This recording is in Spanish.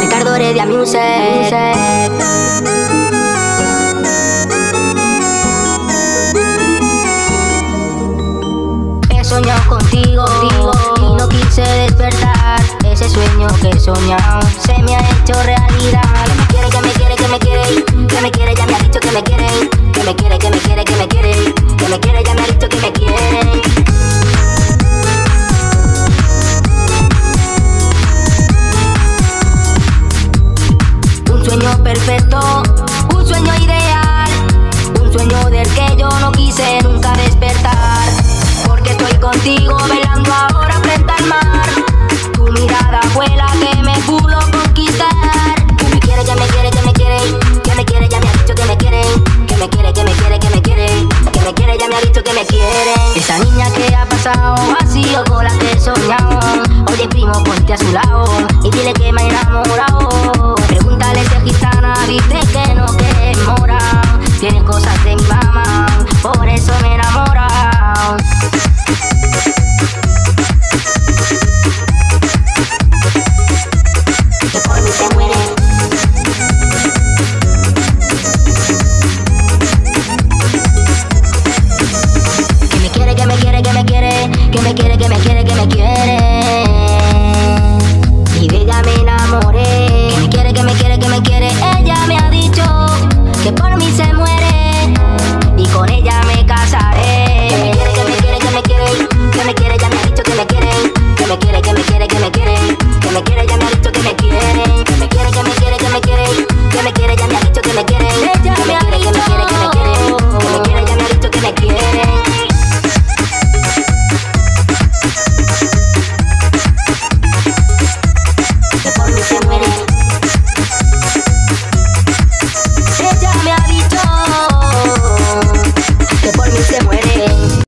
Ricardo Heredia Music. He soñado contigo y no quise despertar. Ese sueño que he soñado se me ha hecho realidad. que me quiere, que me quiere llamar. Oye primo, ponte a su lado Y dile que me he enamorado. Pregúntale si es gitana, vive quiere que me quiere. Y de ella me enamoré.